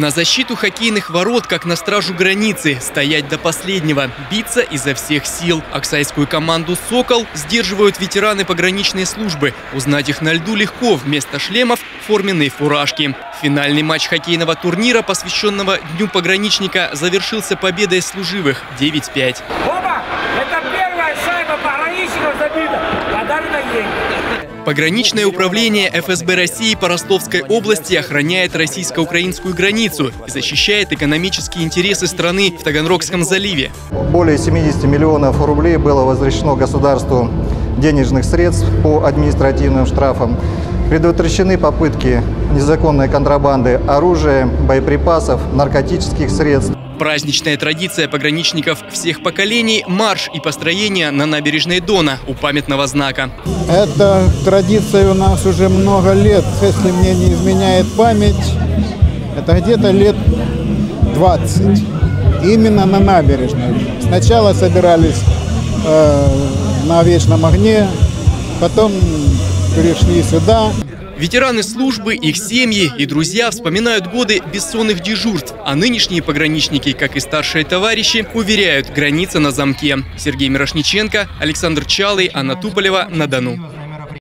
На защиту хоккейных ворот, как на стражу границы, стоять до последнего, биться изо всех сил. Оксайскую команду «Сокол» сдерживают ветераны пограничной службы. Узнать их на льду легко, вместо шлемов – форменные фуражки. Финальный матч хоккейного турнира, посвященного Дню пограничника, завершился победой служивых 9-5. Опа! Это первая шайба пограничников забита. Подарена ей. Пограничное управление ФСБ России по Ростовской области охраняет российско-украинскую границу и защищает экономические интересы страны в Таганрогском заливе. Более 70 миллионов рублей было возвращено государству денежных средств по административным штрафам. Предотвращены попытки незаконной контрабанды оружия, боеприпасов, наркотических средств. Праздничная традиция пограничников всех поколений – марш и построение на набережной Дона у памятного знака. Эта традиция у нас уже много лет, если мне не изменяет память, это где-то лет 20. Именно на набережной. Сначала собирались э, на вечном огне, потом перешли сюда. Ветераны службы, их семьи и друзья вспоминают годы бессонных дежурств, а нынешние пограничники, как и старшие товарищи, уверяют, граница на замке. Сергей Мирошниченко, Александр Чалый, Анна Туполева на Дону.